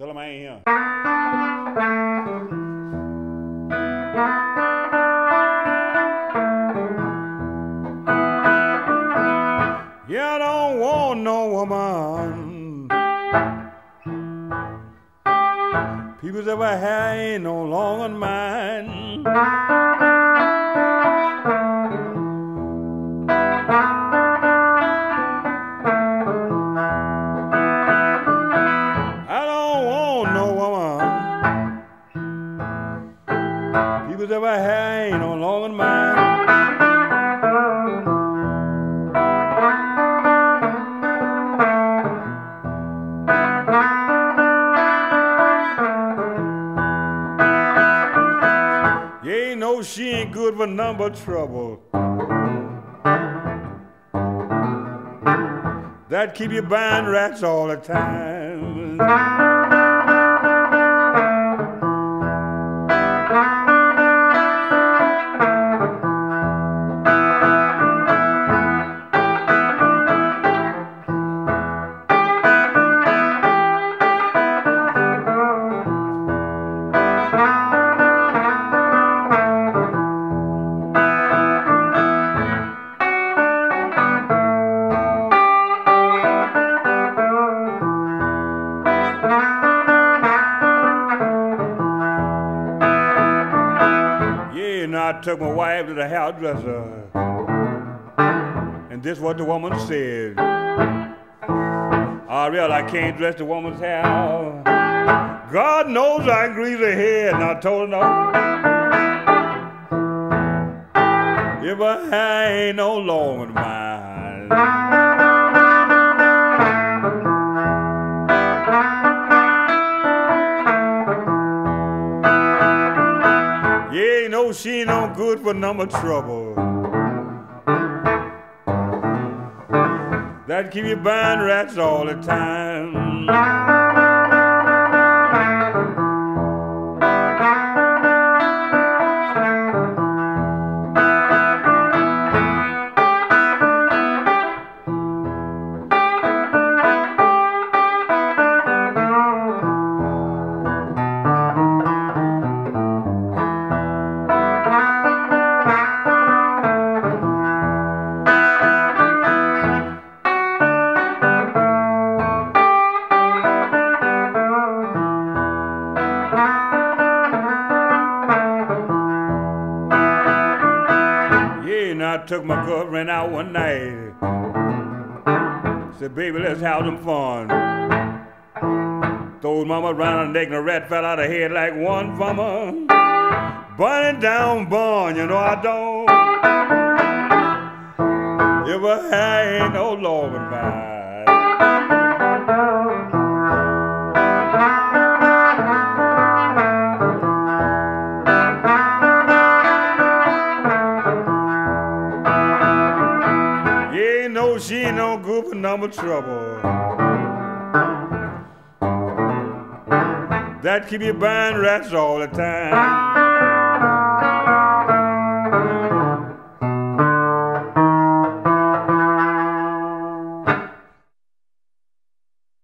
Tell him I ain't here. Yeah, I don't want no woman. People say my hair ain't no longer mine. My hair ain't no longer mine. You ain't know she ain't good for number trouble. That keep you buying rats all the time. I took my wife to the hairdresser. And this what the woman said. Ah, I realize I can't dress the woman's hair. God knows I grease her hair, and I told her no. If hair ain't no longer mine. She ain't no good for number trouble. That keep you buying rats all the time. I took my girlfriend out one night. Said, baby, let's have some fun. Throw mama around her neck and the rat fell out of her head like one from her. Burning down barn, you know I don't. If hair ain't no longer mine. She ain't no good for number trouble. That keep you buying rats all the time.